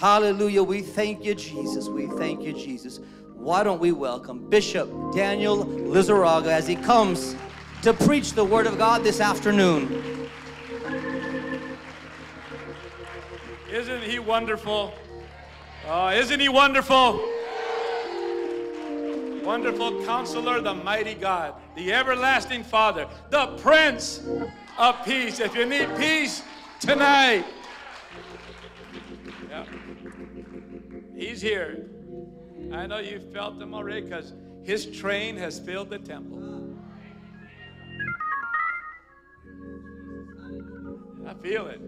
Hallelujah. We thank you, Jesus. We thank you, Jesus. Why don't we welcome Bishop Daniel Lizarraga as he comes to preach the Word of God this afternoon? Isn't he wonderful? Oh, isn't he wonderful? Wonderful counselor, the mighty God, the everlasting Father, the Prince of Peace. If you need peace tonight, he's here. I know you felt him already because his train has filled the temple. I feel it.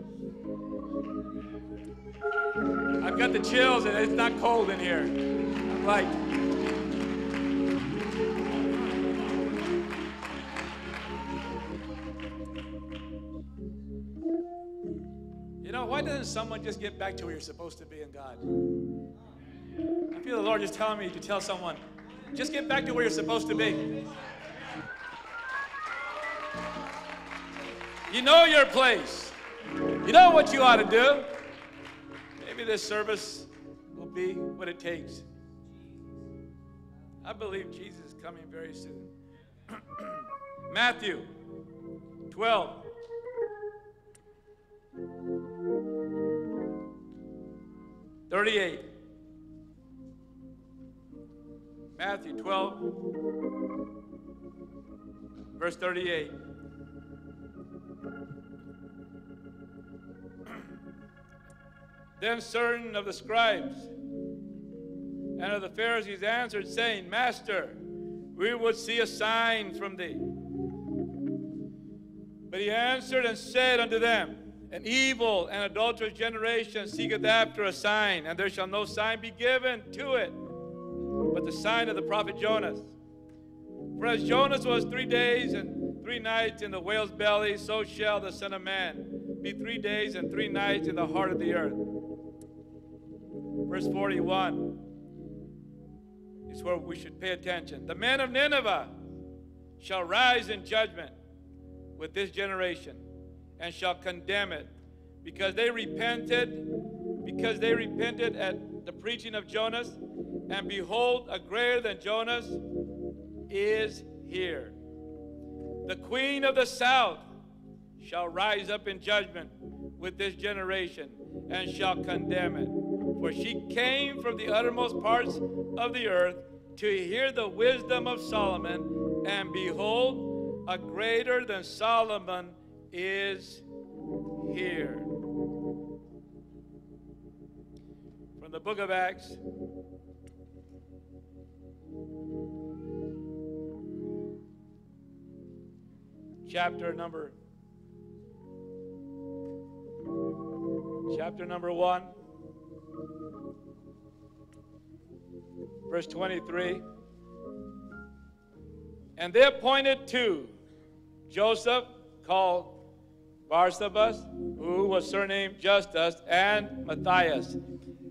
I've got the chills and it's not cold in here. I'm like, know, why doesn't someone just get back to where you're supposed to be in God? I feel the Lord just telling me to tell someone, just get back to where you're supposed to be. You know your place. You know what you ought to do. Maybe this service will be what it takes. I believe Jesus is coming very soon. Matthew 12. Thirty-eight. Matthew 12, verse 38. then certain of the scribes and of the Pharisees answered, saying, Master, we would see a sign from thee. But he answered and said unto them, An evil and adulterous generation seeketh after a sign, and there shall no sign be given to it but the sign of the prophet Jonas. For as Jonas was three days and three nights in the whale's belly, so shall the Son of Man be three days and three nights in the heart of the earth. Verse 41 is where we should pay attention. The men of Nineveh shall rise in judgment with this generation and shall condemn it because they repented because they repented at the preaching of Jonas and behold, a greater than Jonas is here. The queen of the south shall rise up in judgment with this generation and shall condemn it. For she came from the uttermost parts of the earth to hear the wisdom of Solomon, and behold, a greater than Solomon is here. From the book of Acts, chapter number chapter number 1 verse 23 and they appointed two joseph called barsabas who was surnamed justus and matthias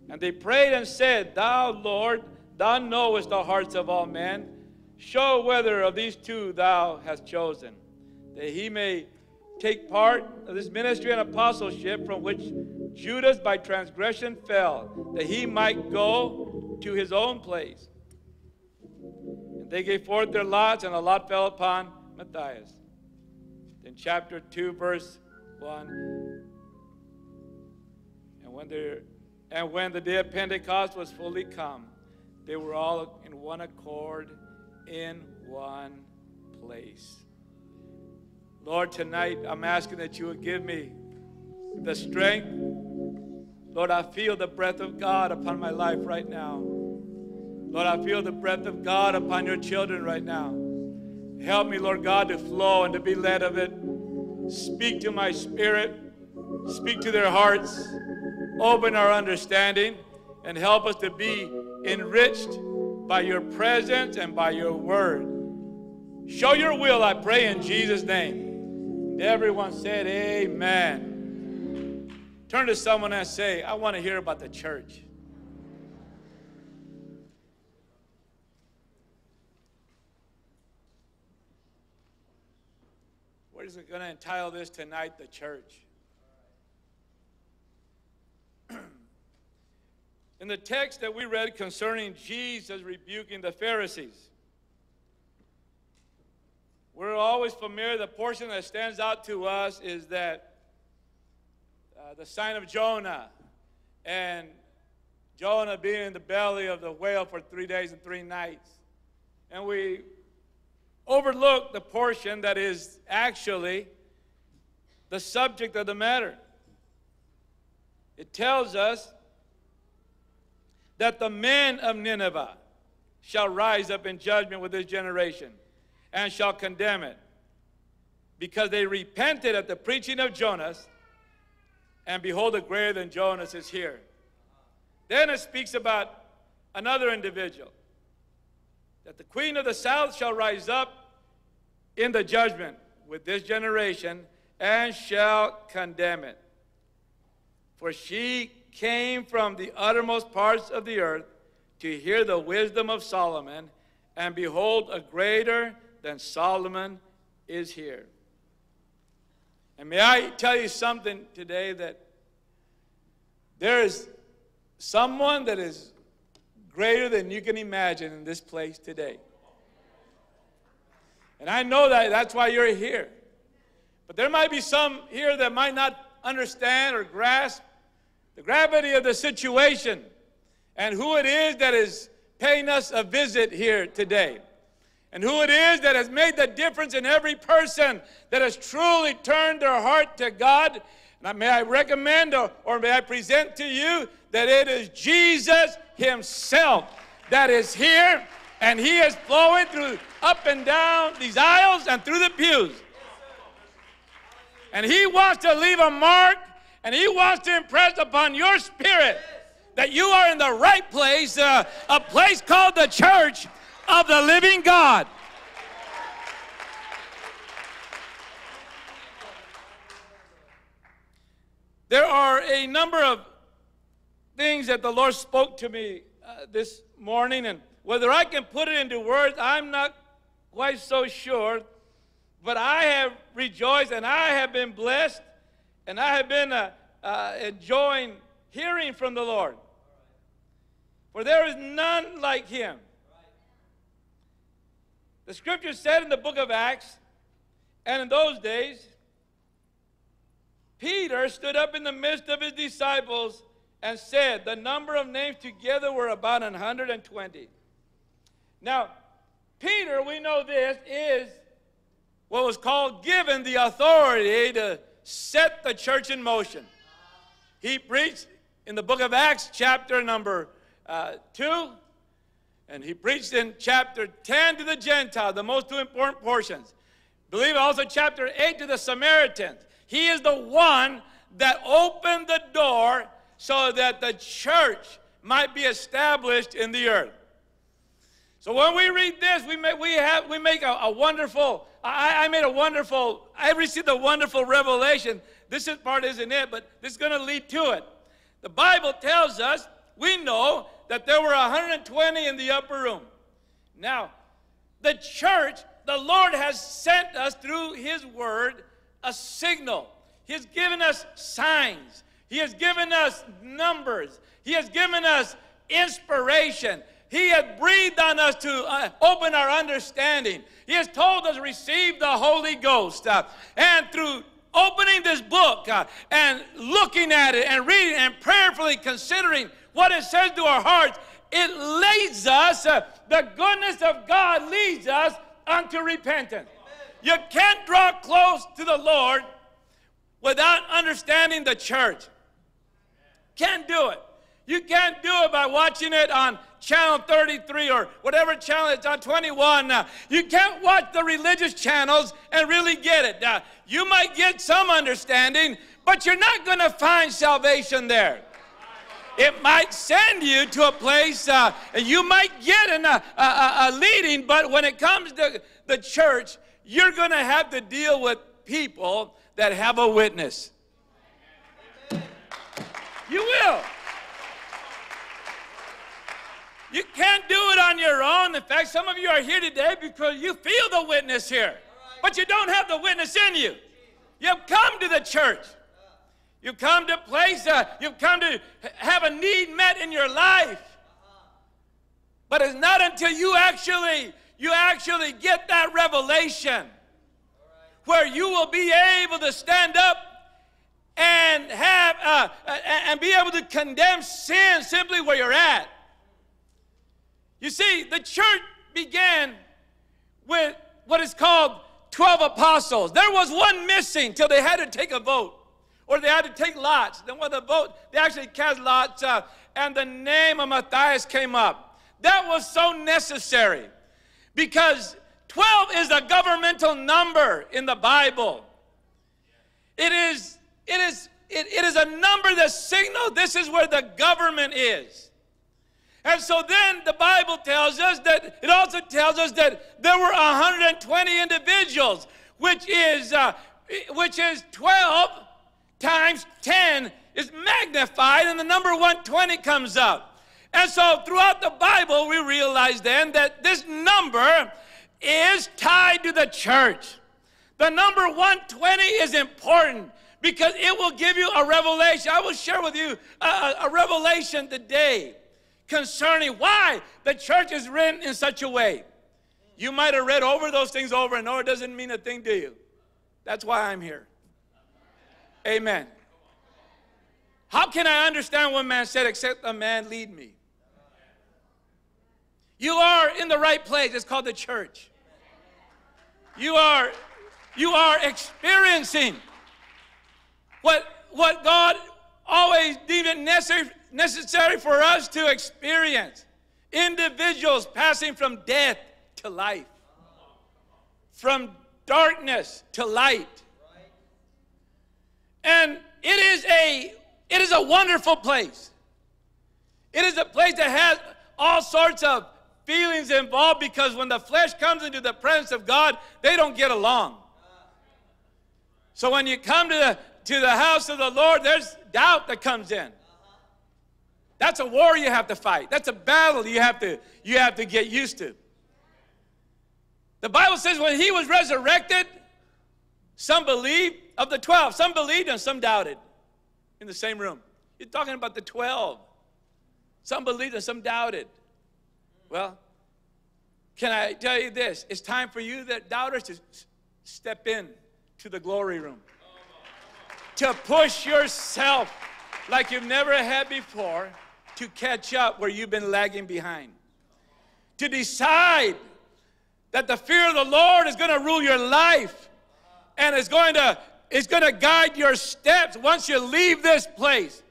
and they prayed and said thou lord thou knowest the hearts of all men show whether of these two thou hast chosen that he may take part of this ministry and apostleship from which Judas by transgression fell, that he might go to his own place. And they gave forth their lots, and a lot fell upon Matthias. In chapter 2, verse 1. And when, and when the day of Pentecost was fully come, they were all in one accord in one place. Lord, tonight I'm asking that you would give me the strength. Lord, I feel the breath of God upon my life right now. Lord, I feel the breath of God upon your children right now. Help me, Lord God, to flow and to be led of it. Speak to my spirit, speak to their hearts, open our understanding, and help us to be enriched by your presence and by your word. Show your will, I pray, in Jesus' name. Everyone said, Amen. Turn to someone and say, I want to hear about the church. Going to entitle this tonight, The Church. in the text that we read concerning Jesus rebuking the Pharisees. We're always familiar, the portion that stands out to us is that uh, the sign of Jonah and Jonah being in the belly of the whale for three days and three nights. And we overlook the portion that is actually the subject of the matter. It tells us that the men of Nineveh shall rise up in judgment with this generation and shall condemn it because they repented at the preaching of Jonas, and behold, a greater than Jonas is here. Then it speaks about another individual that the queen of the south shall rise up in the judgment with this generation and shall condemn it. For she came from the uttermost parts of the earth to hear the wisdom of Solomon, and behold, a greater than Solomon is here. And may I tell you something today that there is someone that is greater than you can imagine in this place today. And I know that that's why you're here. But there might be some here that might not understand or grasp the gravity of the situation and who it is that is paying us a visit here today and who it is that has made the difference in every person that has truly turned their heart to God. And may I recommend or, or may I present to you that it is Jesus Himself that is here, and He is flowing through up and down these aisles and through the pews. And He wants to leave a mark, and He wants to impress upon your spirit that you are in the right place, uh, a place called the church of the living God. There are a number of things that the Lord spoke to me uh, this morning, and whether I can put it into words, I'm not quite so sure. But I have rejoiced and I have been blessed, and I have been uh, uh, enjoying hearing from the Lord. For there is none like him. The scripture said in the book of Acts, and in those days, Peter stood up in the midst of his disciples and said, The number of names together were about 120. Now, Peter, we know this, is what was called given the authority to set the church in motion. He preached in the book of Acts, chapter number uh, 2, and he preached in chapter 10 to the Gentiles, the most two important portions. Believe also chapter 8 to the Samaritans. He is the one that opened the door so that the church might be established in the earth. So when we read this, we make, we have, we make a, a wonderful, I, I, made a wonderful, I received a wonderful revelation. This is part isn't it, but this is going to lead to it. The Bible tells us, we know that there were 120 in the upper room. Now, the church, the Lord has sent us through His Word a signal. He has given us signs. He has given us numbers. He has given us inspiration. He has breathed on us to uh, open our understanding. He has told us receive the Holy Ghost. Uh, and through opening this book uh, and looking at it and reading and prayerfully considering what it says to our hearts, it leads us, uh, the goodness of God leads us unto repentance. You can't draw close to the Lord without understanding the church. Can't do it. You can't do it by watching it on channel 33 or whatever channel it's on 21. Uh, you can't watch the religious channels and really get it. Uh, you might get some understanding, but you're not going to find salvation there. It might send you to a place, uh, and you might get in a, a, a leading, but when it comes to the church, you're going to have to deal with people that have a witness. You will. You can't do it on your own. In fact, some of you are here today because you feel the witness here, but you don't have the witness in you. You've come to the church. You've come to place, uh, you've come to have a need met in your life. But it's not until you actually, you actually get that revelation where you will be able to stand up and have uh, uh, and be able to condemn sin simply where you're at. You see, the church began with what is called 12 apostles. There was one missing till they had to take a vote, or they had to take lots. Then when the vote, they actually cast lots, uh, and the name of Matthias came up. That was so necessary because 12 is a governmental number in the Bible. It is, it is, it, it is a number that signals this is where the government is. And so then the Bible tells us that it also tells us that there were 120 individuals, which is uh, which is 12 times 10 is magnified, and the number 120 comes up. And so throughout the Bible, we realize then that this number is tied to the church. The number 120 is important because it will give you a revelation. I will share with you a, a, revelation today concerning why the church is written in such a way. You might have read over those things over and over. It doesn't mean a thing to you. That's why I'm here. Amen. How can I understand what man said, except a man lead me? You are in the right place. It's called the church. You are, you are experiencing what, what God always deemed it necessary, necessary for us to experience. Individuals passing from death to life, from darkness to light. And it is a it is a wonderful place. It is a place that has all sorts of feelings involved because when the flesh comes into the presence of God, they don't get along. So when you come to the to the house of the Lord, there's doubt that comes in. That's a war you have to fight. That's a battle you have to, you have to get used to. The Bible says when he was resurrected, some believed, of the 12, some believed and some doubted in the same room. You're talking about the 12. Some believed and some doubted. Well, can I tell you this? It's time for you that doubters to step in to the glory room. To push yourself like you've never had before to catch up where you've been lagging behind. To decide that the fear of the Lord is going to rule your life and is going to is going to guide your steps once you leave this place.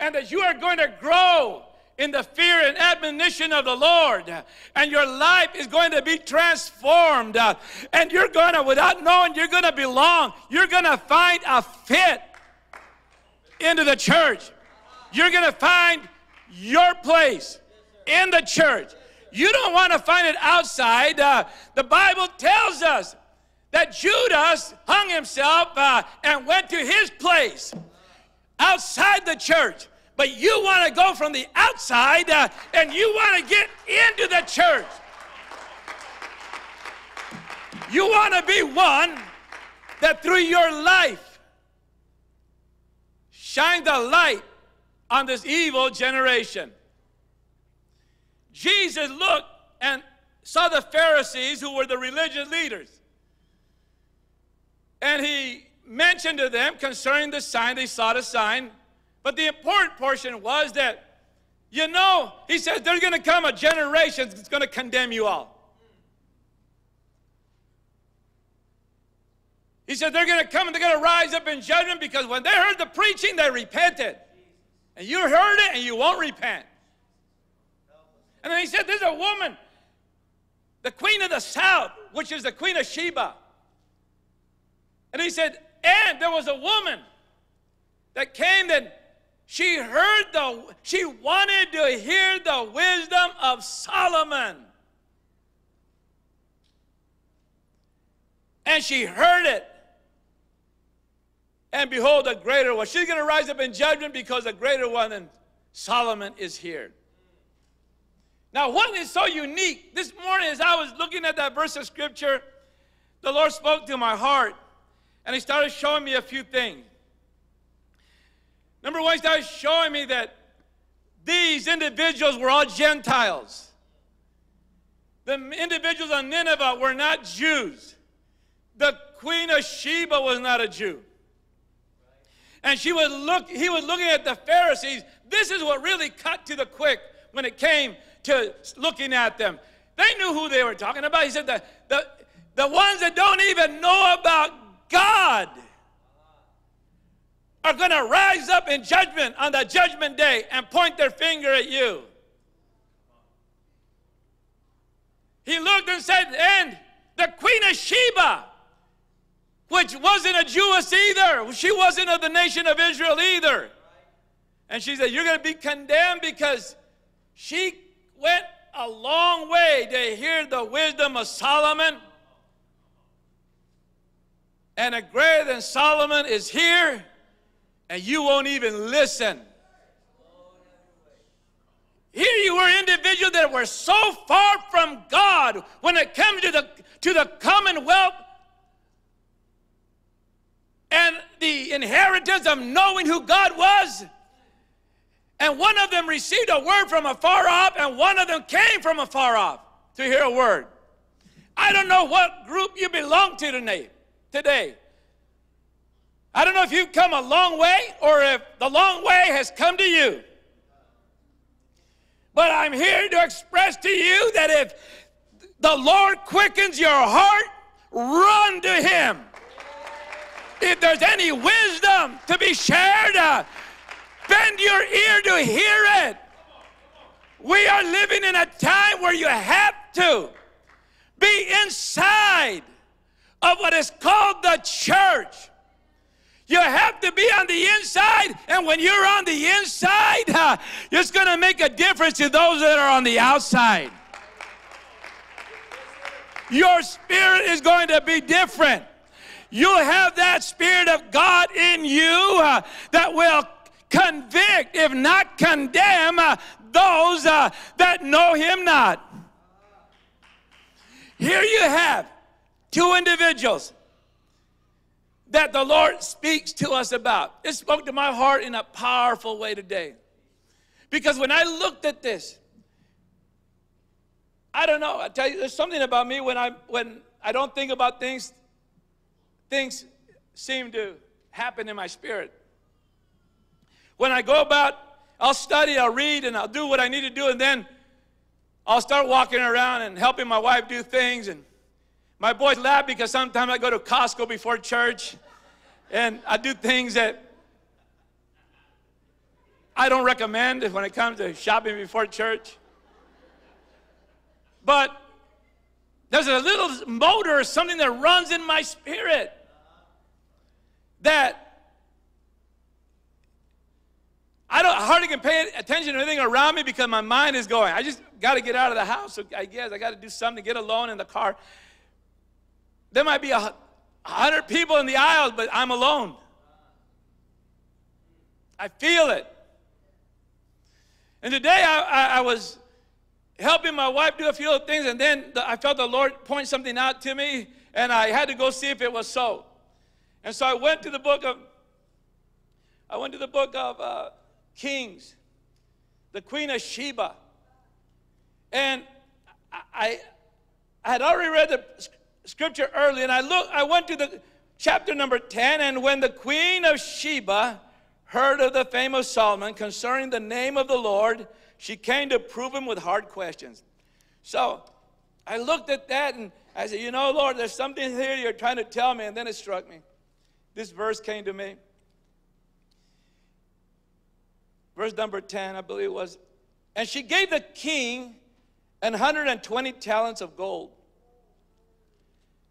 And that you are going to grow in the fear and admonition of the Lord. And your life is going to be transformed. And you're going to, without knowing you're going to belong, you're going to find a fit into the church. You're going to find your place in the church. You don't want to find it outside. Uh, the Bible tells us that Judas hung himself uh, and went to his place outside the church. But you want to go from the outside uh, and you want to get into the church. You want to be one that through your life shine the light on this evil generation. Jesus looked and saw the Pharisees, who were the religious leaders, and he mentioned to them concerning the sign, they saw the sign. But the important portion was that, you know, he says there's going to come a generation that's going to condemn you all. He said they're going to come and they're going to rise up in judgment because when they heard the preaching, they repented. And you heard it and you won't repent. And then he said, There's a woman, the queen of the south, which is the queen of Sheba. And he said, And there was a woman that came that she heard the, she wanted to hear the wisdom of Solomon. And she heard it. And behold, a greater one. She's going to rise up in judgment because a greater one than Solomon is here. Now, what is so unique? This morning, as I was looking at that verse of scripture, the Lord spoke to my heart and He started showing me a few things. Number one, he started showing me that these individuals were all Gentiles. The individuals on Nineveh were not Jews. The queen of Sheba was not a Jew. And she was look, he was looking at the Pharisees. This is what really cut to the quick when it came to looking at them. They knew who they were talking about. He said, the, the, the ones that don't even know about God are going to rise up in judgment on the judgment day and point their finger at you. He looked and said, and the Queen of Sheba, which wasn't a Jewess either, she wasn't of the nation of Israel either. And she said, You're going to be condemned because she went a long way to hear the wisdom of Solomon. And a greater than Solomon is here, and you won't even listen. Here you were individuals that were so far from God when it comes to the, to the commonwealth and the inheritance of knowing who God was. And one of them received a word from afar off, and one of them came from afar off to hear a word. I don't know what group you belong to today. Today, I don't know if you've come a long way or if the long way has come to you. But I'm here to express to you that if the Lord quickens your heart, run to Him. If there's any wisdom to be shared, uh, bend your ear to hear it. We are living in a time where you have to be inside of what is called the church. You have to be on the inside, and when you're on the inside, it's going to make a difference to those that are on the outside. Your spirit is going to be different. You'll have that spirit of God in you uh, that will convict, if not condemn, uh, those uh, that know Him not. Here you have two individuals that the Lord speaks to us about. It spoke to my heart in a powerful way today. Because when I looked at this, I don't know, I tell you, there's something about me when I when I don't think about things, things seem to happen in my spirit. When I go about, I'll study, I'll read, and I'll do what I need to do, and then I'll start walking around and helping my wife do things and my boys laugh because sometimes I go to Costco before church and I do things that I don't recommend when it comes to shopping before church. But there's a little motor something that runs in my spirit that I don't I hardly can pay attention to anything around me because my mind is going. I just got to get out of the house. I guess I got to do something, get alone in the car. There might be a hundred people in the aisle, but I'm alone. I feel it. And today I, I, I was helping my wife do a few things, and then the, I felt the Lord point something out to me, and I had to go see if it was so. And so I went to the book of, I went to the book of uh, Kings, the Queen of Sheba, and I, I had already read the scripture early, and I look, I went to the chapter number 10, and when the queen of Sheba heard of the fame of Solomon concerning the name of the Lord, she came to prove him with hard questions. So I looked at that and I said, You know, Lord, there's something here you're trying to tell me. And then it struck me. This verse came to me. Verse number 10, I believe it was. And she gave the king an 120 talents of gold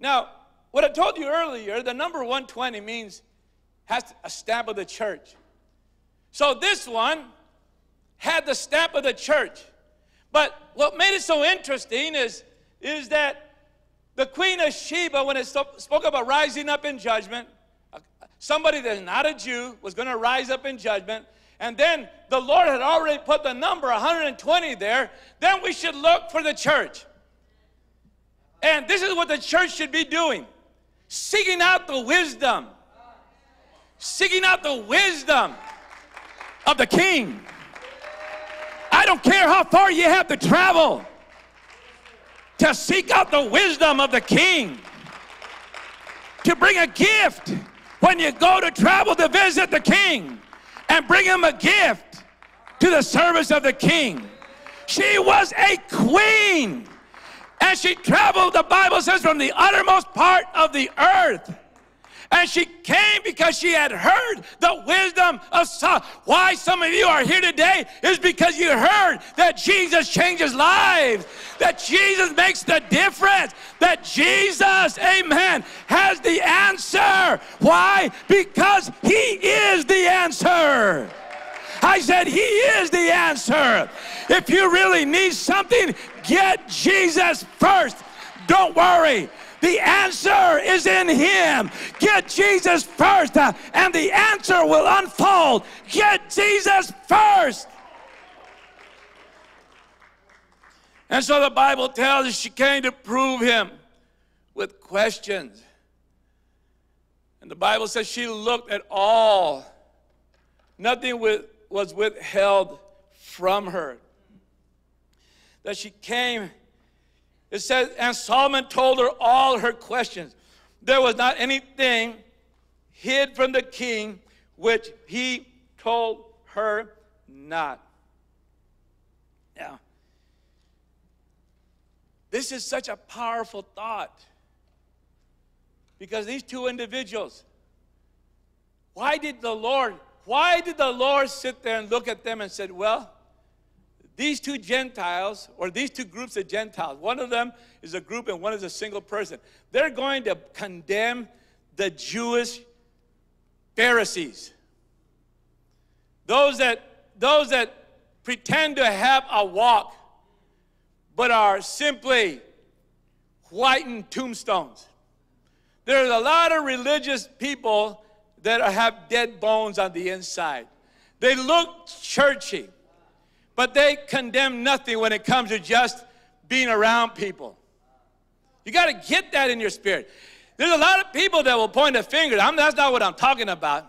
now, what I told you earlier, the number 120 means has a stamp of the church. So this one had the stamp of the church. But what made it so interesting is, is that the Queen of Sheba, when it spoke about rising up in judgment, uh, somebody that's not a Jew was going to rise up in judgment. And then the Lord had already put the number 120 there. Then we should look for the church. And this is what the church should be doing seeking out the wisdom. Seeking out the wisdom of the king. I don't care how far you have to travel to seek out the wisdom of the king, to bring a gift when you go to travel to visit the king and bring him a gift to the service of the king. She was a queen. And she traveled, the Bible says, from the uttermost part of the earth and she came because she had heard the wisdom of Solomon. Why some of you are here today is because you heard that Jesus changes lives, that Jesus makes the difference, that Jesus, amen, has the answer. Why? Because he is the answer. I said, He is the answer. If you really need something, get Jesus first. Don't worry. The answer is in Him. Get Jesus first, uh, and the answer will unfold. Get Jesus first. And so the Bible tells us she came to prove him with questions. And the Bible says she looked at all, nothing was withheld from her. That she came it says, and Solomon told her all her questions. There was not anything hid from the king which he told her not. Now, this is such a powerful thought because these two individuals, why did the Lord, why did the Lord sit there and look at them and said, well, these two Gentiles, or these two groups of Gentiles, one of them is a group and one is a single person, they're going to condemn the Jewish Pharisees. Those that, those that pretend to have a walk, but are simply whitened tombstones. There's a lot of religious people that have dead bones on the inside. They look churchy but they condemn nothing when it comes to just being around people. You got to get that in your spirit. There's a lot of people that will point a finger. I'm, that's not what I'm talking about.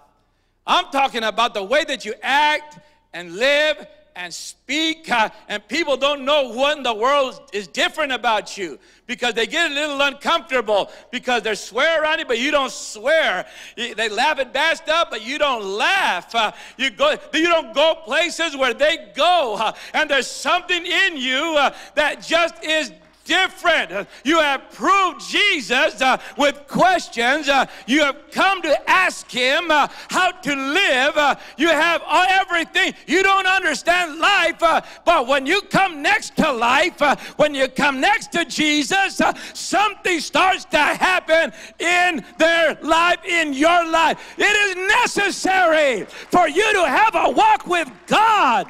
I'm talking about the way that you act and live and speak, and people don't know what in the world is different about you because they get a little uncomfortable because they swear around you, but you don't swear. They laugh at bad stuff, but you don't laugh. Uh, you go, you don't go places where they go, uh, and there's something in you uh, that just is different. You have proved Jesus uh, with questions. Uh, you have come to ask Him uh, how to live. Uh, you have everything. You don't understand life, uh, but when you come next to life, uh, when you come next to Jesus, something starts to happen in their life, in your life. It is necessary for you to have a walk with God.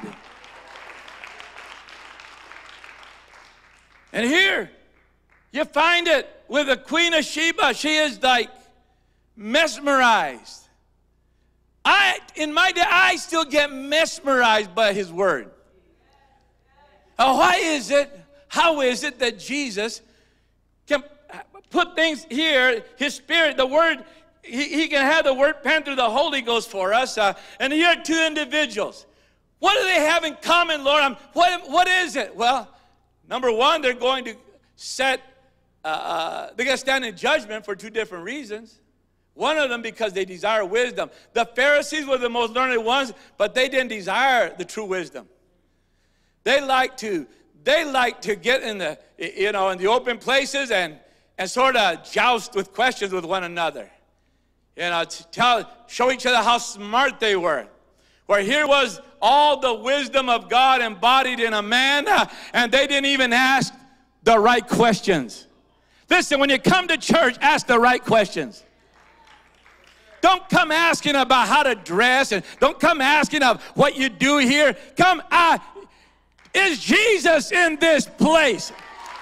And here, you find it with the Queen of Sheba. She is like mesmerized. I, in my day, I still get mesmerized by his word. Now, why is it, how is it that Jesus can put things here, his spirit, the word, he, he can have the word pen through the Holy Ghost for us. Uh, and here are two individuals. What do they have in common, Lord? I'm, what, what is it? Well, Number one, they're going to set, uh, uh, they're going to stand in judgment for two different reasons. One of them because they desire wisdom. The Pharisees were the most learned ones, but they didn't desire the true wisdom. They like to, they like to get in the, you know, in the open places and, and sort of joust with questions with one another. You know, to tell, show each other how smart they were. Where here was all the wisdom of God embodied in a man, uh, and they didn't even ask the right questions. Listen, when you come to church, ask the right questions. Don't come asking about how to dress and don't come asking of what you do here. Come, uh, is Jesus in this place?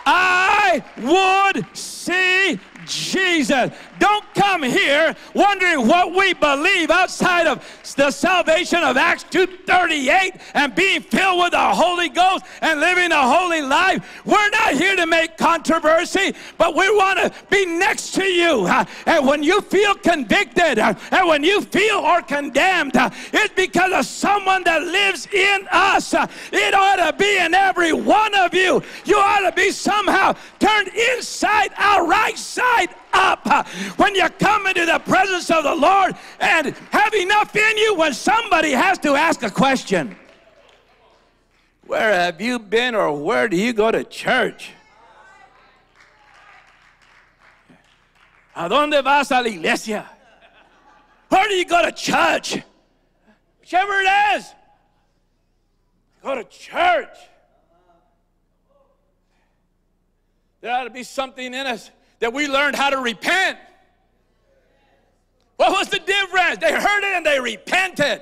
I would see Jesus. Don't come here wondering what we believe outside of the salvation of Acts 2:38 and being filled with the Holy Ghost and living a holy life. We're not here to make controversy, but we want to be next to you. And when you feel convicted uh, and when you feel or condemned, uh, it's because of someone that lives in us. Uh, it ought to be in every one of you. You ought to be somehow turned inside out, right side up uh, when you come into the presence of the Lord and have enough in you when somebody has to ask a question. Where have you been or where do you go to church? ¿A dónde vas a la iglesia? Where do you go to church? Whichever it is. Go to church. There ought to be something in us that we learned how to repent. What was the difference? They heard it and they repented.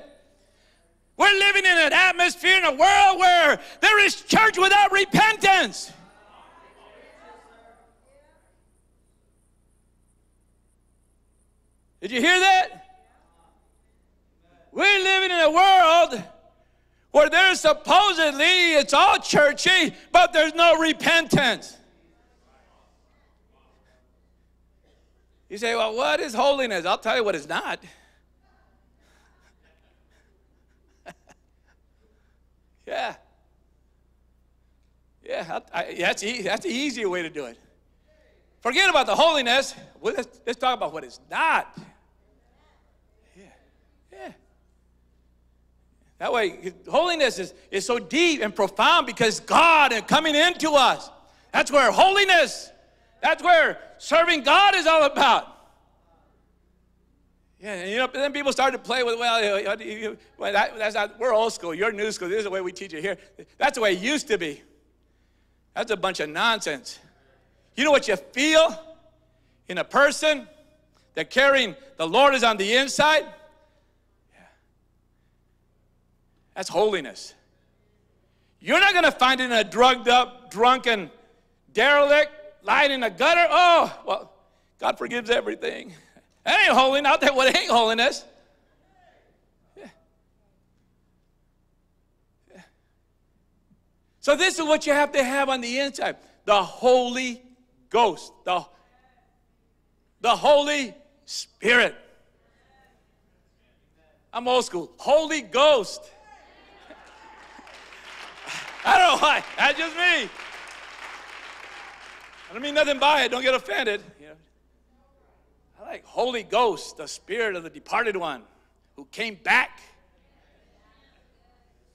We're living in an atmosphere in a world where there is church without repentance. Did you hear that? We're living in a world where there's supposedly it's all churchy, but there's no repentance. You say, well, what is holiness? I'll tell you what it's not. yeah. Yeah, I, I, that's, e- that's the easier way to do it. Forget about the holiness. Well, let's, let's talk about what it's not. Yeah, yeah. That way, holiness is, is so deep and profound because God is coming into us. That's where holiness, that's where serving God is all about. Yeah, and you know, then people started to play with, well, well that, that's not, we're old school, you're new school, this is the way we teach it here. That's the way it used to be. That's a bunch of nonsense. You know what you feel in a person that carrying the Lord is on the inside? Yeah. That's holiness. You're not going to find it in a drugged up, drunken derelict lying in the gutter. Oh, well, God forgives everything. That ain't holy. Not that what ain't holiness. So this is what you have to have on the inside: the Holy Ghost, the the Holy Spirit. I'm old school. Holy Ghost. I don't know why. That's just me. I don't mean nothing by it. Don't get offended. You know. I like Holy Ghost, the spirit of the departed one who came back.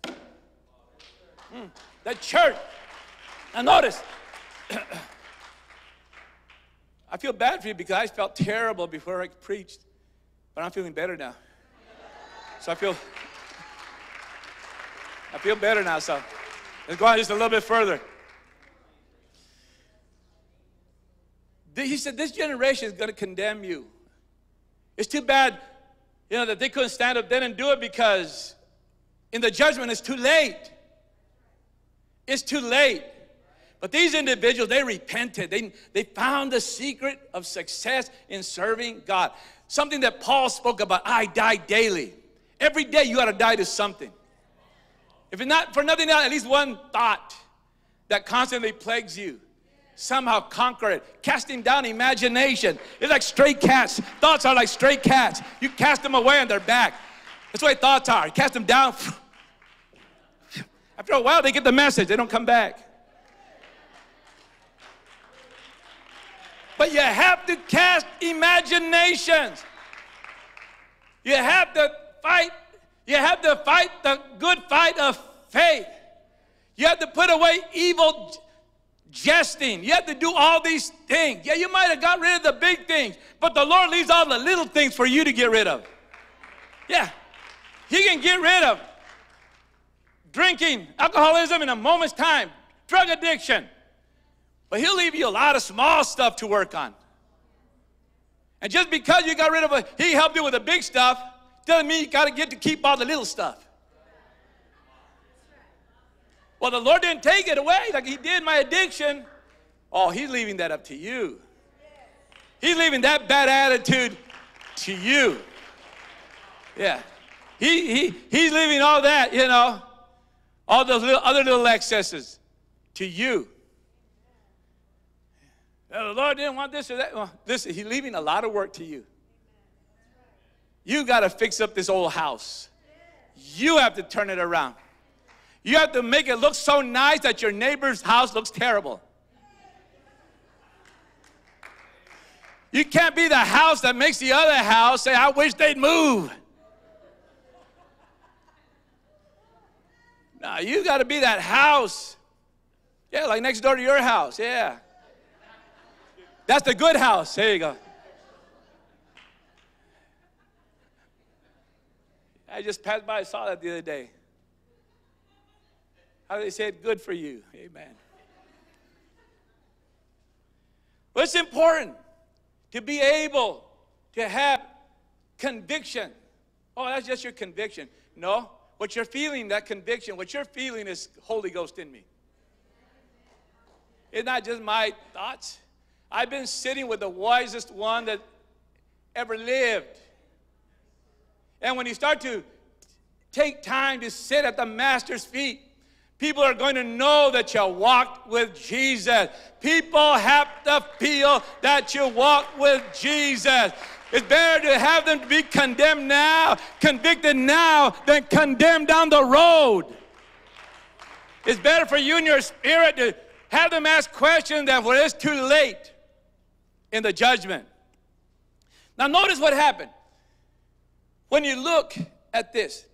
Mm, the church. Now notice, I feel bad for you because I felt terrible before I preached, but I'm feeling better now. So I feel, I feel better now. So let's go on just a little bit further. He said, This generation is going to condemn you. It's too bad, you know, that they couldn't stand up then and do it because in the judgment it's too late. It's too late. But these individuals, they repented. They, they found the secret of success in serving God. Something that Paul spoke about I die daily. Every day you got to die to something. If it's not for nothing else, at least one thought that constantly plagues you somehow conquer it. Casting down imagination. It's like stray cats. Thoughts are like stray cats. You cast them away and they're back. That's the way thoughts are. You cast them down. After a while, they get the message. They don't come back. But you have to cast imaginations. You have to fight. You have to fight the good fight of faith. You have to put away evil jesting. You have to do all these things. Yeah, you might have got rid of the big things, but the Lord leaves all the little things for you to get rid of. Yeah, He can get rid of drinking, alcoholism in a moment's time, drug addiction, but He'll leave you a lot of small stuff to work on. And just because you got rid of it, He helped you with the big stuff, doesn't mean you got to get to keep all the little stuff. Well, the Lord didn't take it away like He did my addiction. Oh, He's leaving that up to you. He's leaving that bad attitude to you. Yeah. He, he, he's leaving all that, you know, all those little, other little excesses to you. the Lord didn't want this or that. Well, listen, he's leaving a lot of work to you. You got to fix up this old house. You have to turn it around. You have to make it look so nice that your neighbor's house looks terrible. You can't be the house that makes the other house say, I wish they'd move. Now you got to be that house. Yeah, like next door to your house. Yeah. That's the good house. There you go. I just passed by, I saw that the other day. They said, good for you. Amen. But it's important to be able to have conviction. Oh, that's just your conviction. No, what you're feeling, that conviction, what you're feeling is Holy Ghost in me. It's not just my thoughts. I've been sitting with the wisest one that ever lived. And when you start to take time to sit at the Master's feet, people are going to know that you walked with Jesus. People have to feel that you walked with Jesus. It's better to have them be condemned now, convicted now, than condemned down the road. It's better for you and your spirit to have them ask questions than when it's too late in the judgment. Now, notice what happened. When you look at this,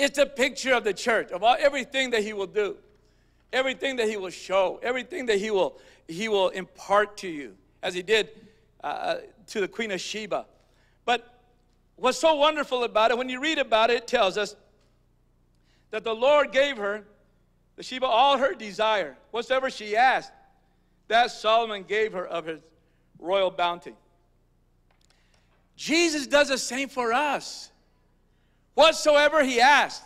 it's a picture of the church, of all, everything that he will do, everything that he will show, everything that he will, he will impart to you, as he did uh, uh to the Queen of Sheba. But what's so wonderful about it, when you read about it, it tells us that the Lord gave her, the Sheba, all her desire. Whatsoever she asked, that Solomon gave her of his royal bounty. Jesus does the same for us. Whatsoever he asked,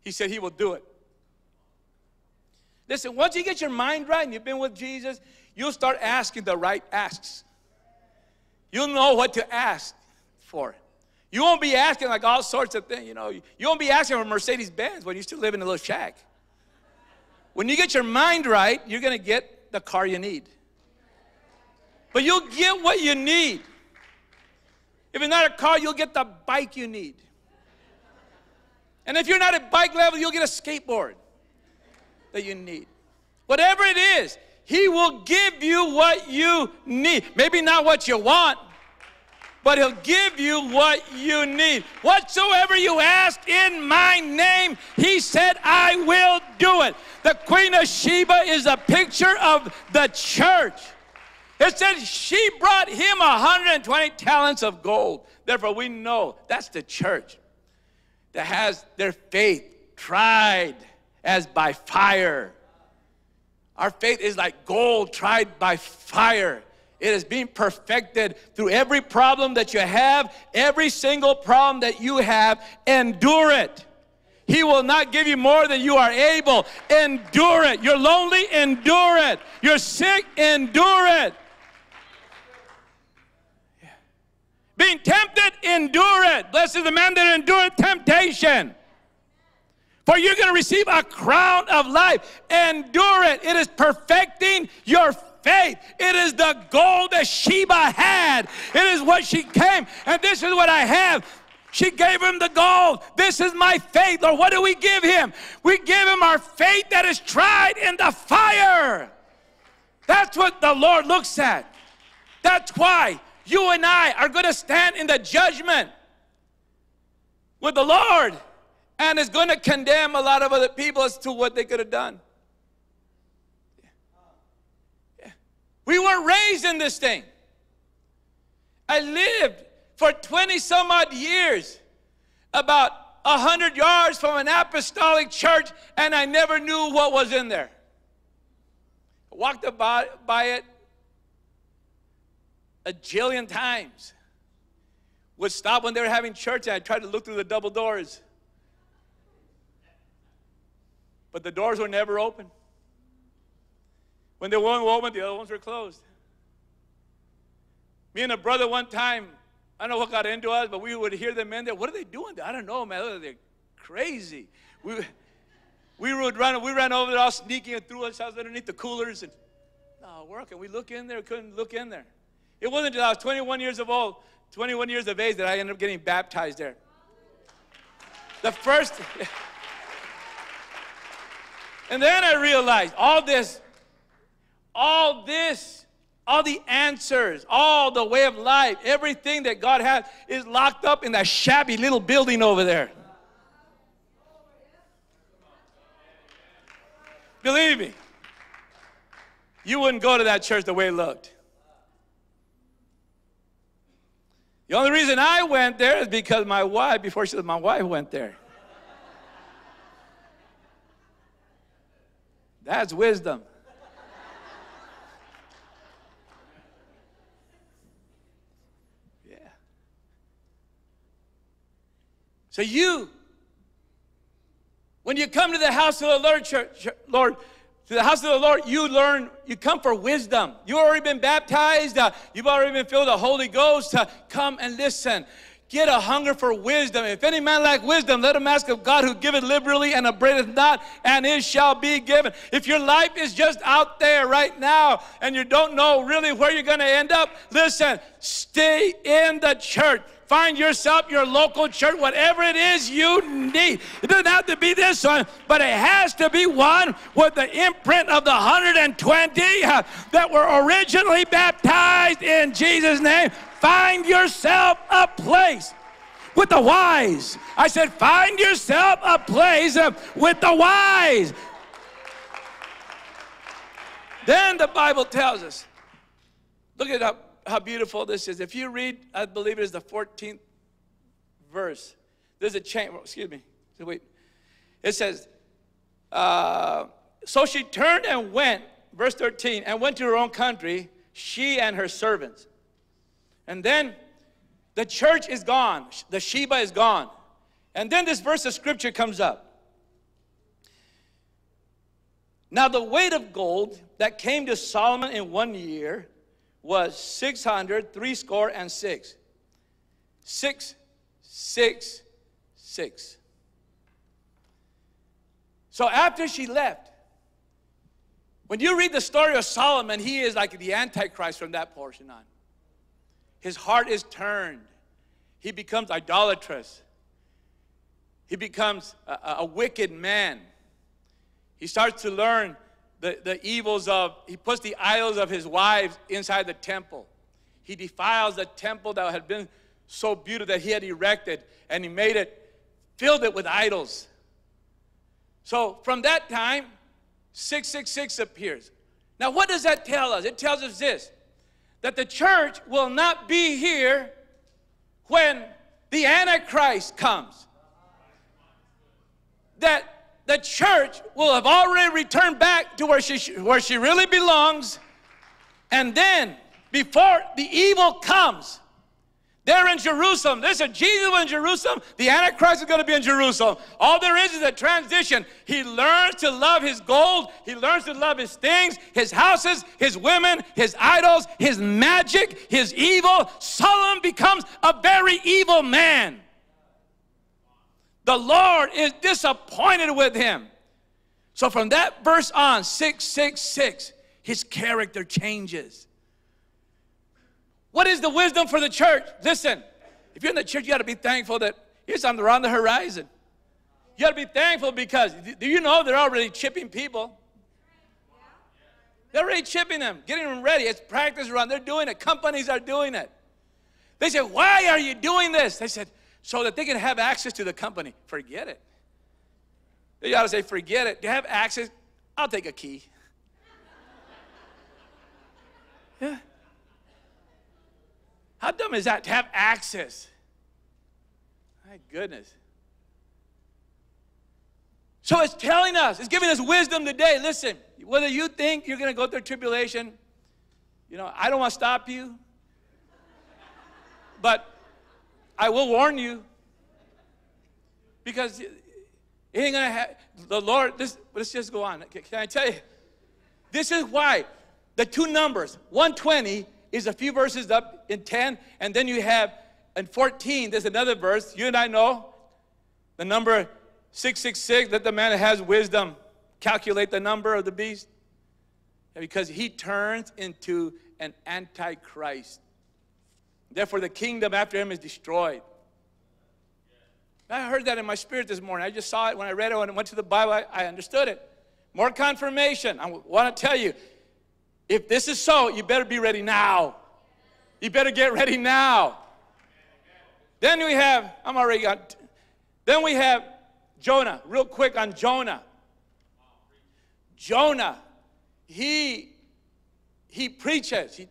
he said he will do it. Listen, once you get your mind right and you've been with Jesus, you'll start asking the right asks. You'll know what to ask for. You won't be asking like all sorts of things, you know. You won't be asking for Mercedes Benz when you still live in a little shack. When you get your mind right, you're going to get the car you need. But you'll get what you need. If it's not a car, you'll get the bike you need. And if you're not at bike level, you'll get a skateboard that you need. Whatever it is, he will give you what you need. Maybe not what you want, but He'll give you what you need. Whatsoever you ask in my name, He said, I will do it. The Queen of Sheba is a picture of the church. It says she brought him 120 talents of gold. Therefore, we know that's the church that has their faith tried as by fire. Our faith is like gold tried by fire. It is being perfected through every problem that you have, every single problem that you have. Endure it. He will not give you more than you are able. Endure it. You're lonely, endure it. You're sick, endure it. Being tempted, endure it. Blessed is the man that endureth temptation. For you're going to receive a crown of life. Endure it. It is perfecting your faith. It is the gold that Sheba had. It is what she came. And this is what I have. She gave him the gold. This is my faith. Or what do we give him? We give him our faith that is tried in the fire. That's what the Lord looks at. That's why you and I are going to stand in the judgment with the Lord and is going to condemn a lot of other people as to what they could have done. We weren't raised in this thing. I lived for 20 some odd years about 100 yards from an apostolic church, and I never knew what was in there. I walked about by it a jillion times. Would stop when they were having church, and I tried to look through the double doors. But the doors were never open. When they weren't open, the other ones were closed. Me and a brother one time, I don't know what got into us, but we would hear them in there. What are they doing there? I don't know, man. They're crazy. We, we would run, we ran over there all sneaking and threw ourselves underneath the coolers and no, working. We look in there, couldn't look in there. It wasn't until I was 21 years of old, 21 years of age that I ended up getting baptized there. The first, and then I realized all this, all this, all the answers, all the way of life, everything that God has is locked up in that shabby little building over there. Believe me, you wouldn't go to that church the way it looked. The only reason I went there is because my wife, before she was my wife, went there. That's wisdom. Yeah. So you, when you come to the house of the Lord, church, Lord, to the house of the Lord, you learn, you come for wisdom. You've already been baptized, uh, you've already been filled with the Holy Ghost. Uh, come and listen. Get a hunger for wisdom. If any man lack wisdom, let him ask of God who giveth liberally and upbraideth not, and it shall be given. If your life is just out there right now and you don't know really where you're going to end up, listen, stay in the church. Find yourself your local church, whatever it is you need. It doesn't have to be this one, but it has to be one with the imprint of the 120 uh, that were originally baptized in Jesus' name. Find yourself a place with the wise. I said, find yourself a place uh, with the wise. Then the Bible tells us, look it how, how beautiful this is. If you read, I believe it is the 14th verse, there's a chain, excuse me, wait. It says, uh, so she turned and went, verse 13, and went to her own country, she and her servants. And then the church is gone, the Sheba is gone. And then this verse of scripture comes up. Now, the weight of gold that came to Solomon in one year was 600, three score and six. Six, six, six. So after she left, when you read the story of Solomon, he is like the Antichrist from that portion on. His heart is turned. He becomes idolatrous. He becomes a, a wicked man. He starts to learn the, the evils of, he puts the idols of his wives inside the temple. He defiles the temple that had been so beautiful that he had erected, and he made it, filled it with idols. So from that time, 666 appears. Now, what does that tell us? It tells us this that the church will not be here when the Antichrist comes. That the church will have already returned back to where she, where she really belongs. And then, before the evil comes, they're in Jerusalem. Listen, Jesus was in Jerusalem. The Antichrist is going to be in Jerusalem. All there is is a transition. He learns to love his gold. He learns to love his things, his houses, his women, his idols, his magic, his evil. Solomon becomes a very evil man. The Lord is disappointed with him. So from that verse on, 666, his character changes. What is the wisdom for the church? Listen, if you're in the church, you got to be thankful that here's something around the horizon. You got to be thankful because do you know they're already chipping people? They're already chipping them, getting them ready. It's practice run. They're doing it. Companies are doing it. They said, Why are you doing this? They said, So that they can have access to the company. Forget it. You to say, Forget it. You have access? I'll take a key. Yeah. How dumb is that to have access? My goodness. So it's telling us, it's giving us wisdom today. Listen, whether you think you're going to go through tribulation, you know, I don't want to stop you, but I will warn you because it ain't to have, the Lord, this, let's just go on. Can I tell you? This is why the two numbers, 120 is a few verses up in 10, and then you have in 14, there's another verse. You and I know the number 666, that the man that has wisdom calculate the number of the beast. Because he turns into an antichrist. Therefore, the kingdom after him is destroyed. I heard that in my spirit this morning. I just saw it when I read it. When I went to the Bible, I, I understood it. More confirmation. I want to tell you if this is so, you better be ready now. You better get ready now. Then we have, I'm already got, then we have Jonah, real quick on Jonah. Jonah, he he preaches. He,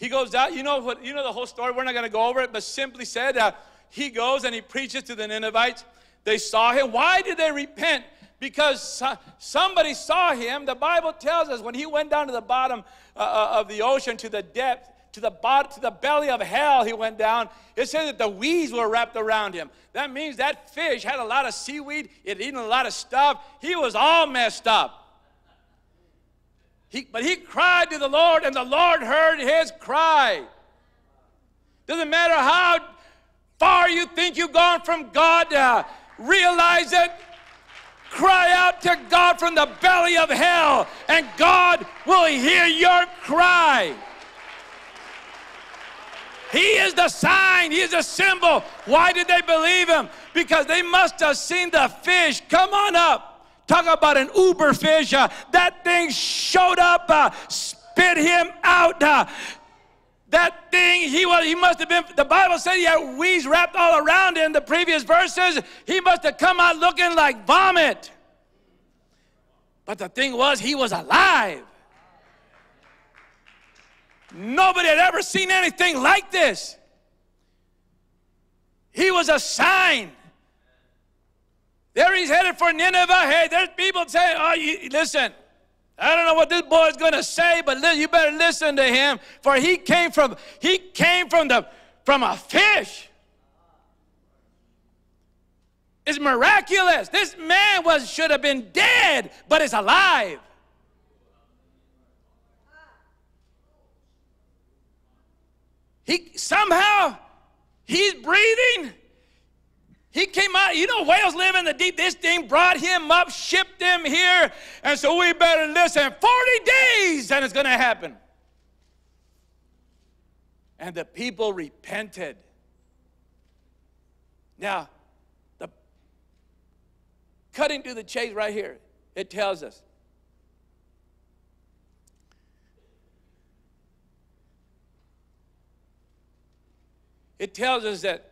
he goes out. You know what? You know the whole story. We're not going to go over it, but simply said, uh, he goes and he preaches to the Ninevites. They saw him. Why did they repent? Because somebody saw him. The Bible tells us when he went down to the bottom uh, uh, of the ocean, to the depth, to the to the belly of hell, he went down. It says that the weeds were wrapped around him. That means that fish had a lot of seaweed. It eaten a lot of stuff. He was all messed up. He, but he cried to the Lord, and the Lord heard his cry. Doesn't matter how far you think you've gone from God, uh, realize it. Cry out to God from the belly of hell, and God will hear your cry. He is the sign, He is a symbol. Why did they believe Him? Because they must have seen the fish come on up Talk about an uber fish. Uh, that thing showed up, uh, spit him out. Uh, that thing, he was, he must have been, the Bible said he had weeds wrapped all around him. The previous verses, he must have come out looking like vomit. But the thing was, he was alive. Nobody had ever seen anything like this. He was a sign. There he's headed for Nineveh. Hey, there's people saying, oh, you, listen, I don't know what this boy is going to say, but you better listen to him, for he came from he came from the from a fish. It's miraculous. This man was should have been dead, but is alive. He somehow he's breathing he came out, you know, whales live in the deep. This thing brought him up, shipped him here. And so we better listen 40 days and it's going to happen. And the people repented. Now, the cutting to the chase right here, it tells us. It tells us that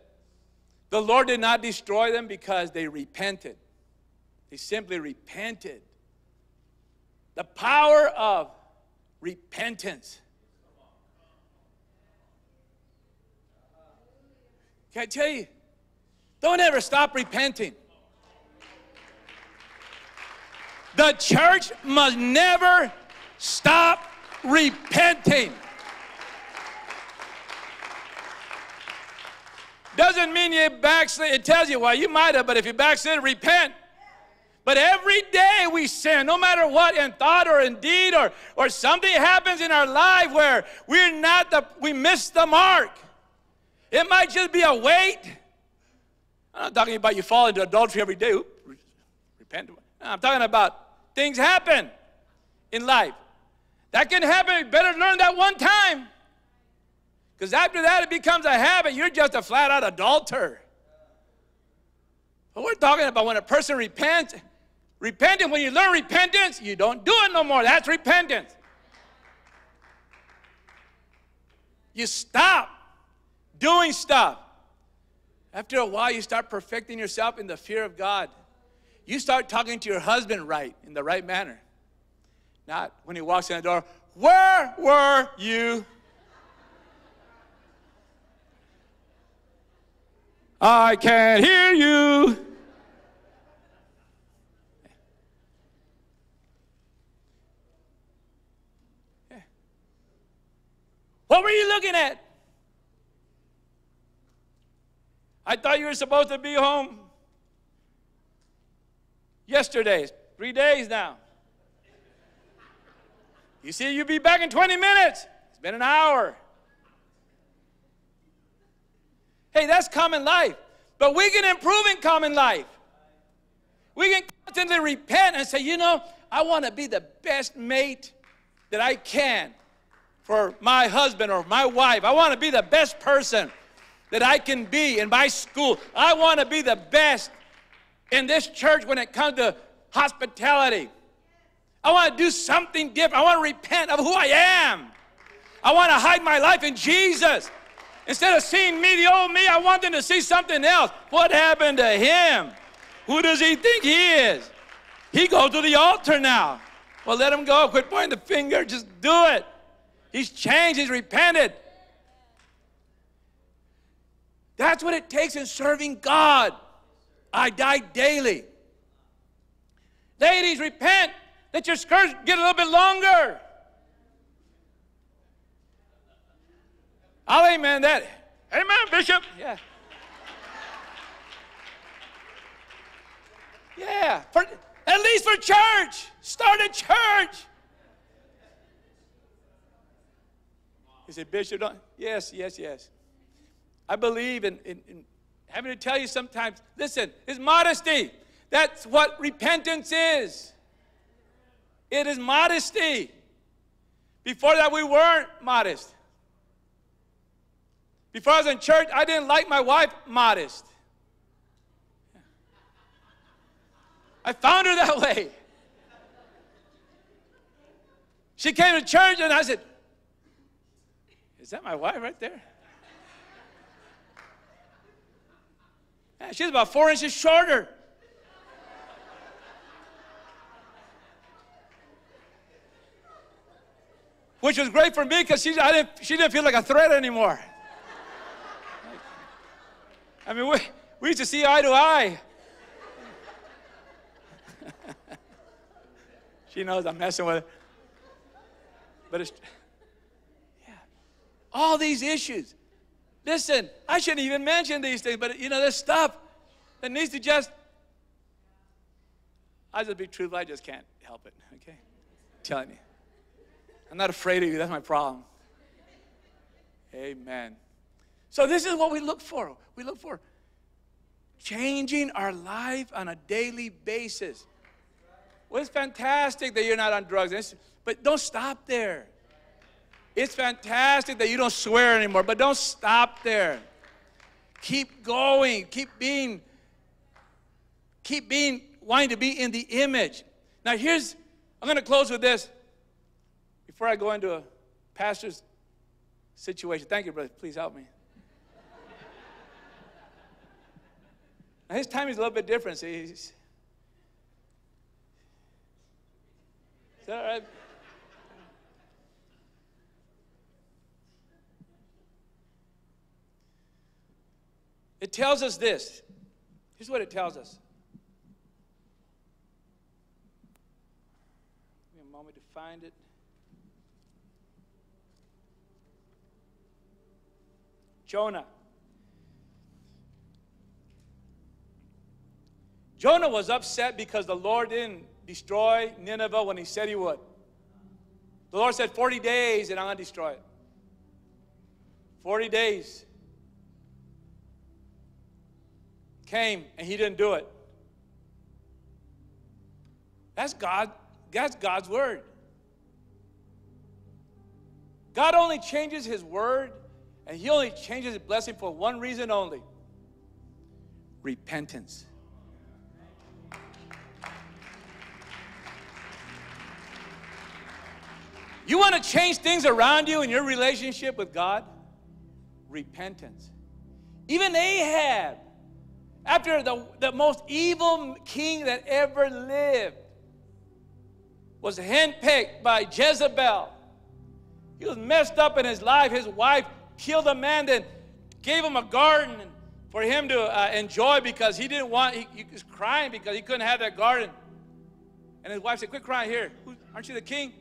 the Lord did not destroy them because they repented. They simply repented. The power of repentance. Can I tell you? Don't ever stop repenting. The church must never stop repenting. Doesn't mean you backslid. It tells you, well, you might have, but if you backslid, repent. But every day we sin, no matter what, in thought or in deed, or, or something happens in our life where we're not the, we miss the mark. It might just be a weight. I'm not talking about you fall into adultery every day. Repent. I'm talking about things happen in life. That can happen. You better learn that one time. Because after that, it becomes a habit. You're just a flat out adulterer. But we're talking about when a person repents. Repentance, when you learn repentance, you don't do it no more. That's repentance. You stop doing stuff. After a while, you start perfecting yourself in the fear of God. You start talking to your husband right, in the right manner. Not when he walks in the door, Where were you? I can't hear you. What were you looking at? I thought you were supposed to be home yesterday. Three days now. You see, you'll be back in 20 minutes. It's been an hour. Hey, that's common life. But we can improve in common life. We can constantly repent and say, you know, I want to be the best mate that I can for my husband or my wife. I want to be the best person that I can be in my school. I want to be the best in this church when it comes to hospitality. I want to do something different. I want to repent of who I am. I want to hide my life in Jesus. Instead of seeing me, the old me, I want them to see something else. What happened to him? Who does he think he is? He goes to the altar now. Well, let him go. Quit pointing the finger. Just do it. He's changed. He's repented. That's what it takes in serving God. I die daily. Ladies, repent. Let your skirts get a little bit longer. I'll amen that. Amen, Bishop. Yeah. Yeah. For, at least for church. Start a church. He said, Bishop, don't. Yes, yes, yes. I believe in, in, in having to tell you sometimes, listen, it's modesty. That's what repentance is. It is modesty. Before that, we weren't modest. Before I was in church, I didn't like my wife modest. I found her that way. She came to church and I said, Is that my wife right there? Yeah, she's about four inches shorter. Which was great for me because she, didn't, she didn't feel like a threat anymore. I mean, we, we used to see eye to eye. she knows I'm messing with her. But it's, yeah. All these issues. Listen, I shouldn't even mention these things, but you know, there's stuff that needs to just. I just be truthful, I just can't help it, okay? I'm telling you. I'm not afraid of you, that's my problem. Amen. So, this is what we look for. We look for changing our life on a daily basis. Well, it's fantastic that you're not on drugs, but don't stop there. It's fantastic that you don't swear anymore, but don't stop there. Keep going. Keep being, keep being, wanting to be in the image. Now, here's, I'm going to close with this before I go into a pastor's situation. Thank you, brother. Please help me. Now, his timing is a little bit different. See, is that all right? It tells us this. Here's what it tells us. Give me a moment to find it. Jonah. Jonah was upset because the Lord didn't destroy Nineveh when he said he would. The Lord said, 40 days and I'm going to destroy it. 40 days. Came and he didn't do it. That's God. That's God's word. God only changes his word and he only changes his blessing for one reason only repentance. You want to change things around you in your relationship with God? Repentance. Even Ahab, after the, the most evil king that ever lived, was handpicked by Jezebel. He was messed up in his life. His wife killed a man that gave him a garden for him to uh, enjoy because he didn't want, he, he, was crying because he couldn't have that garden. And his wife said, Quit crying here. Who, aren't you the king?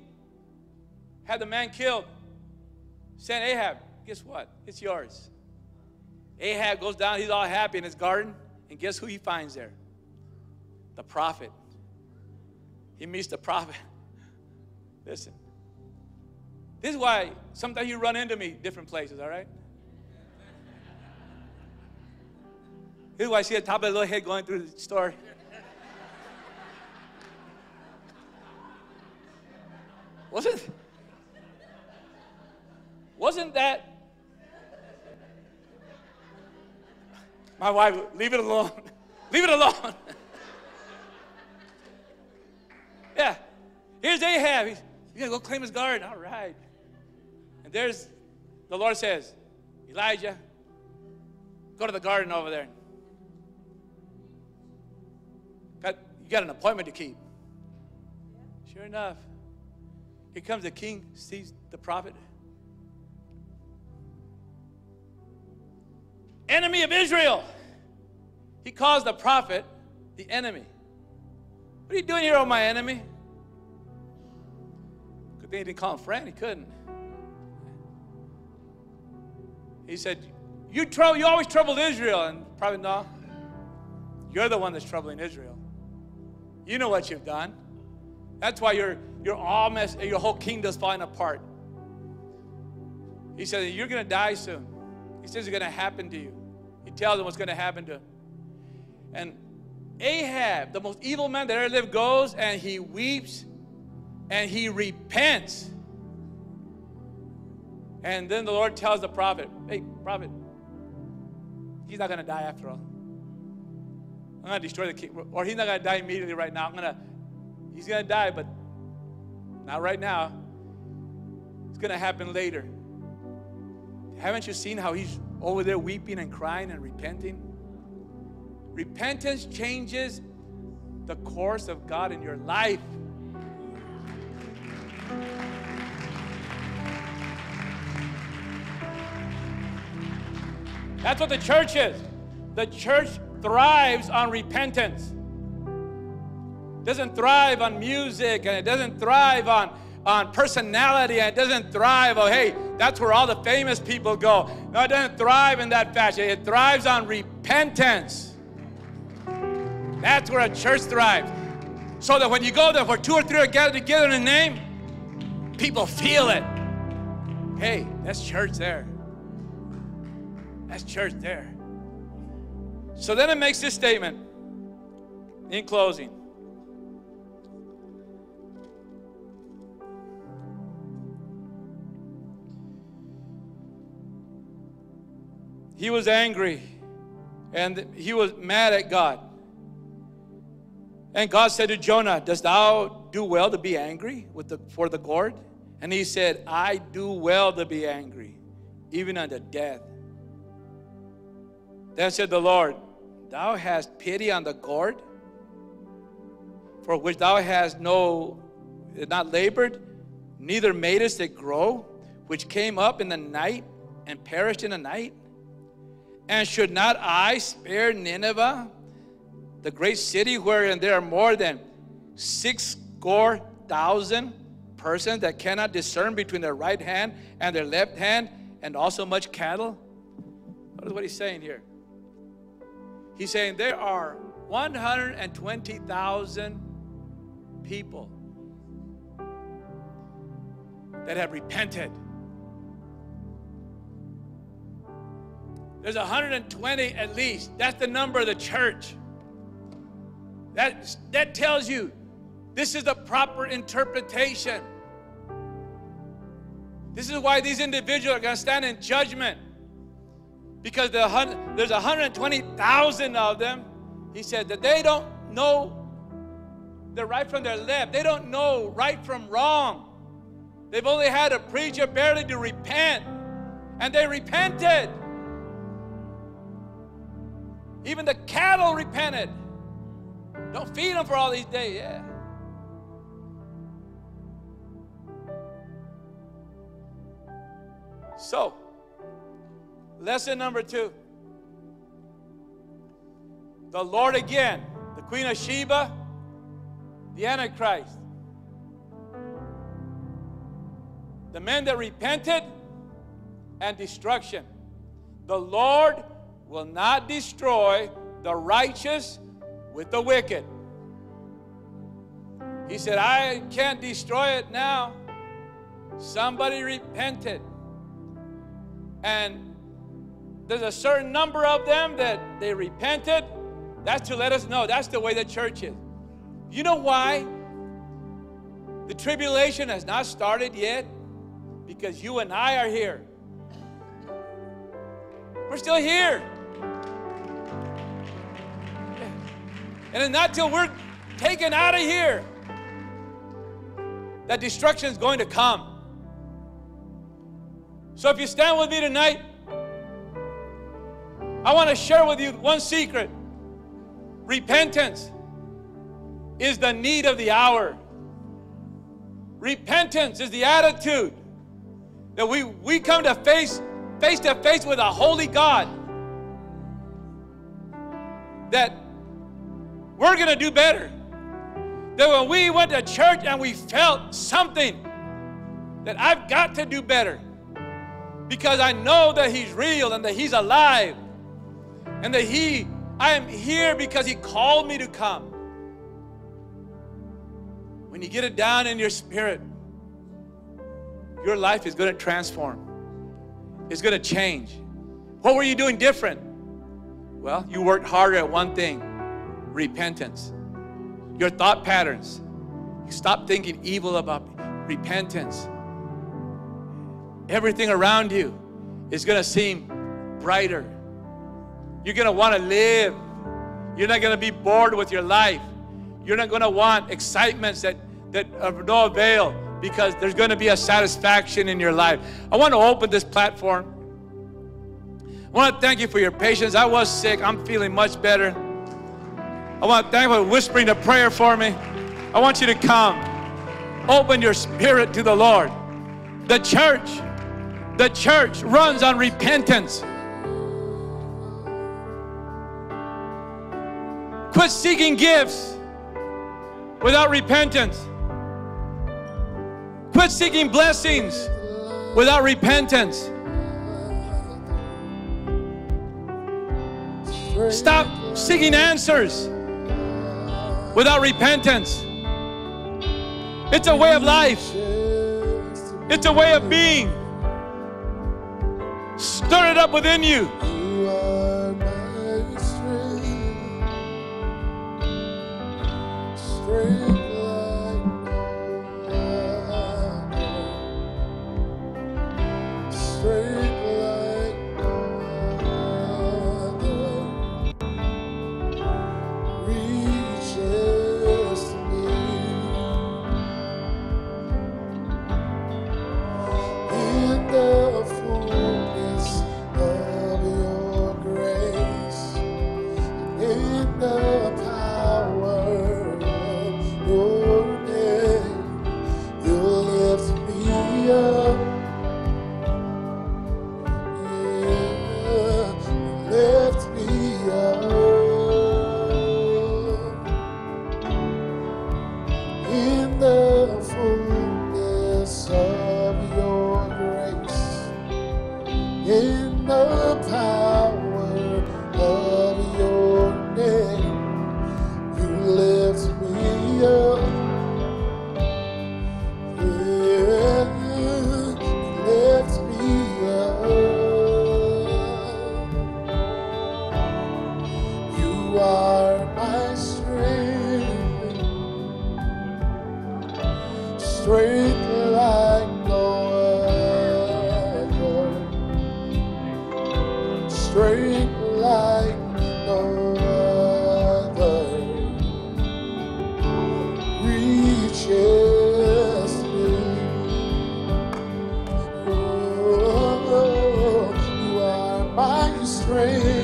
Had the man killed. Sent Ahab, guess what? It's yours. Ahab goes down, he's all happy in his garden, and guess who he finds there? The prophet. He meets the prophet. Listen, this is why sometimes you run into me different places, all right? Here's why I see the top of the little head going through the store. Wasn't wasn't that my wife? Leave it alone. leave it alone. yeah. Here's Ahab. He's, he's gonna go claim his garden. All right. And there's the Lord says, Elijah, go to the garden over there. Got, you got an appointment to keep. Sure enough, here comes the king, sees the prophet. Enemy of Israel. He calls the prophet the enemy. What are you doing here, oh my enemy? Good thing he didn't call him friend, he couldn't. He said, You trouble, you always troubled Israel. And probably no. You're the one that's troubling Israel. You know what you've done. That's why you're you're all mess, your whole kingdom's falling apart. He said, You're gonna die soon. He says it's gonna happen to you. He tells them what's gonna happen to him. And Ahab, the most evil man that ever lived, goes and he weeps and he repents. And then the Lord tells the prophet, Hey, prophet, he's not gonna die after all. I'm gonna destroy the king, or he's not gonna die immediately right now. I'm gonna, he's gonna die, but not right now. It's going to happen later. Haven't you seen how he's over there weeping and crying and repenting? Repentance changes the course of God in your life. That's what the church is. The church thrives on repentance It doesn't thrive on music and it doesn't thrive on, on personality and it doesn't thrive. Oh hey that's where all the famous people go. No it doesn't thrive in that fashion. It thrives on repentance. That's where a church thrives. So that when you go there for two or three are gathered together in a name people feel it. Hey that's church there. That's church there. So then it makes this statement in closing he was angry and he was mad at God. And God said to Jonah, Dost thou do well to be angry with the, for the gourd? And he said, I do well to be angry, even unto death. Then said the Lord, Thou hast pity on the gourd, for which thou hast no not labored, neither madest it grow, which came up in the night and perished in the night. And should not I spare Nineveh, the great city wherein there are more than six score thousand persons that cannot discern between their right hand and their left hand, and also much cattle? What is what he's saying here? He's saying there are 120,000 people that have repented There's 120 at least. That's the number of the church. That, that tells you this is the proper interpretation. This is why these individuals are going to stand in judgment. Because the, there's 120,000 of them. He said that they don't know the right from their left. They don't know right from wrong. They've only had a preacher barely to repent. And they repented. Even the cattle repented. Don't feed them for all these days. Yeah. So, lesson number two. The Lord again, the Queen of Sheba, the Antichrist. The men that repented and destruction. The Lord will not destroy the righteous with the wicked. He said, I can't destroy it now. Somebody repented. And there's a certain number of them that they repented. That's to let us know that's the way the church is. You know why? The tribulation has not started yet because you and I are here. We're still here. And not till we're taken out of here that destruction is going to come. So if you stand with me tonight, I want to share with you one secret. Repentance is the need of the hour. Repentance is the attitude that we, we come to face face to face with a holy God. That we're going to do better. That when we went to church and we felt something, that I've got to do better because I know that He's real and that He's alive and that He, I am here because He called me to come. When you get it down in your spirit, your life is going to transform, it's going to change. What were you doing different? Well, you worked harder at one thing repentance. Your thought patterns. You stop thinking evil about repentance. Everything around you is going to seem brighter. You're going to want to live. You're not going to be bored with your life. You're not going to want excitements that, that of no avail because there's going to be a satisfaction in your life. I want to open this platform. I want to thank you for your patience. I was sick. I'm feeling much better. I want thank you for whispering a prayer for me. I want you to come. Open your spirit to the Lord. The church, the church runs on repentance. Quit seeking gifts without repentance. Quit seeking blessings without repentance. Stop seeking answers without repentance. It's a way of life, it's a way of being. Stir it up within you. You